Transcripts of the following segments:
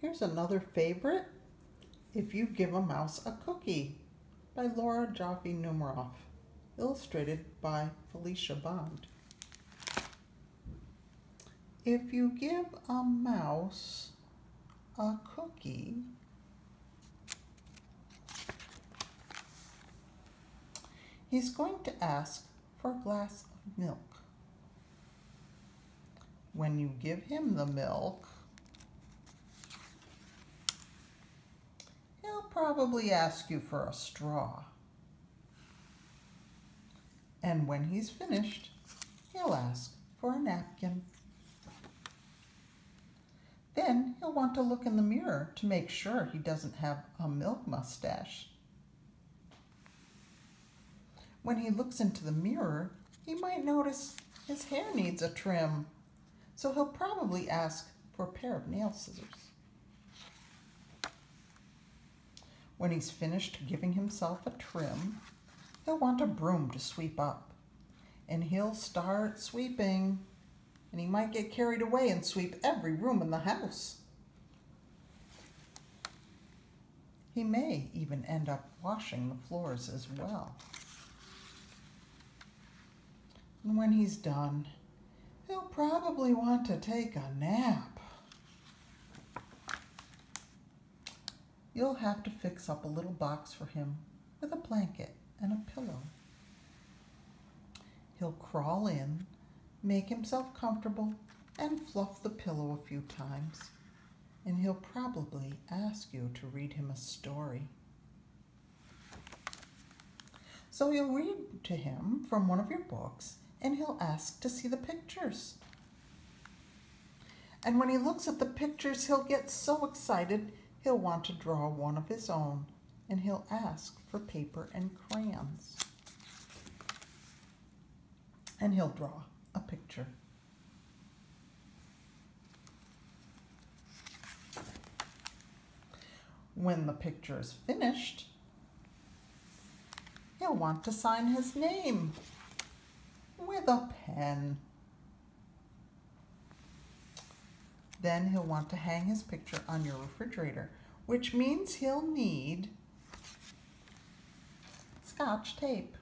Here's another favorite. If You Give a Mouse a Cookie by Laura Joffe Numeroff, illustrated by Felicia Bond. If you give a mouse a cookie, he's going to ask for a glass of milk. When you give him the milk, probably ask you for a straw. And when he's finished, he'll ask for a napkin. Then he'll want to look in the mirror to make sure he doesn't have a milk mustache. When he looks into the mirror, he might notice his hair needs a trim, so he'll probably ask for a pair of nail scissors. When he's finished giving himself a trim, he'll want a broom to sweep up. And he'll start sweeping. And he might get carried away and sweep every room in the house. He may even end up washing the floors as well. And when he's done, he'll probably want to take a nap. You'll have to fix up a little box for him with a blanket and a pillow. He'll crawl in, make himself comfortable, and fluff the pillow a few times. And he'll probably ask you to read him a story. So you'll read to him from one of your books and he'll ask to see the pictures. And when he looks at the pictures, he'll get so excited He'll want to draw one of his own and he'll ask for paper and crayons. And he'll draw a picture. When the picture is finished, he'll want to sign his name with a pen. Then he'll want to hang his picture on your refrigerator, which means he'll need scotch tape.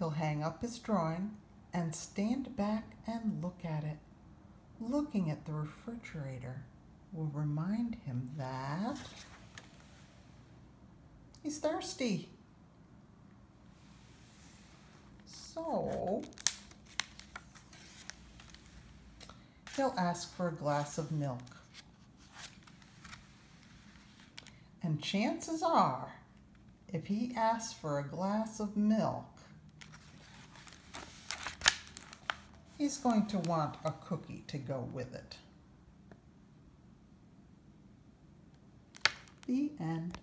He'll hang up his drawing and stand back and look at it. Looking at the refrigerator will remind him that he's thirsty. So he'll ask for a glass of milk. And chances are, if he asks for a glass of milk, he's going to want a cookie to go with it. The end.